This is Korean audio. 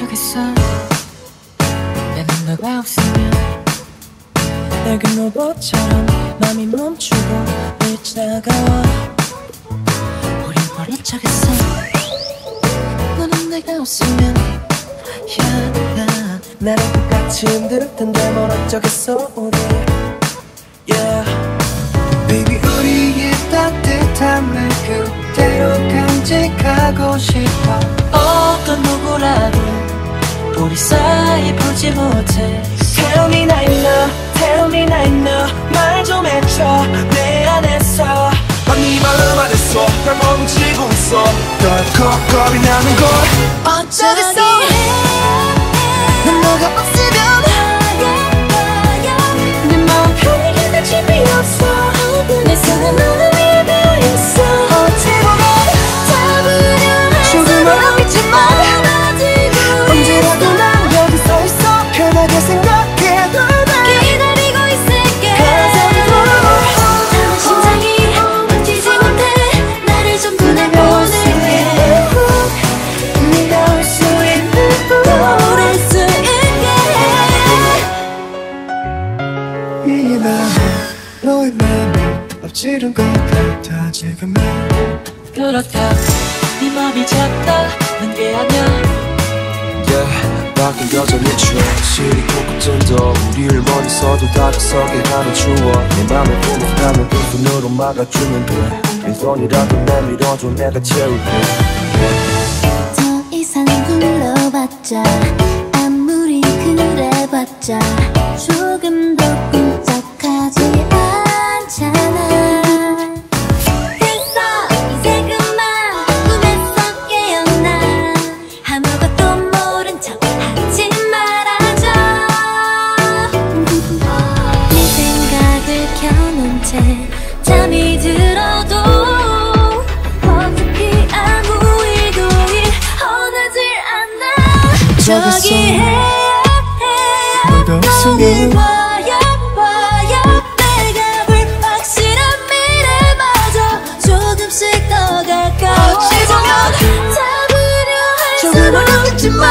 못하겠어 나는 너가 없으면 낡은 로봇처럼 맘이 멈추고 늘 차가워 우린 버린 척했어 너는 내가 없으면 야 나랑 똑같이 힘들 텐데 뭘 어쩌겠어 우리 yeah. Baby 우리의 따뜻함을 그대로 간직하고 싶어 어떤 누구라도 우리 사이 보지 못해 Tell 너의 맘에 엎지른 것 같아 지금은. 그렇다. 네 맘이 작다는 게 아니야 Yeah, 밖은 여전히 추워. 시리 코끝쯤도 우리를 멀리서도 다가서게 하는 추워. 내 맘을 보냈다면 두 손으로 막아주면 돼네 손이라도 내밀어줘 내가 채울게. 더 이상 불러봤자 아무리 그래봤자 너도 너를 없으면. 봐야 봐야 내가 볼 확실한 미래마저 조금씩 더 가까워져 잡으려 아프지만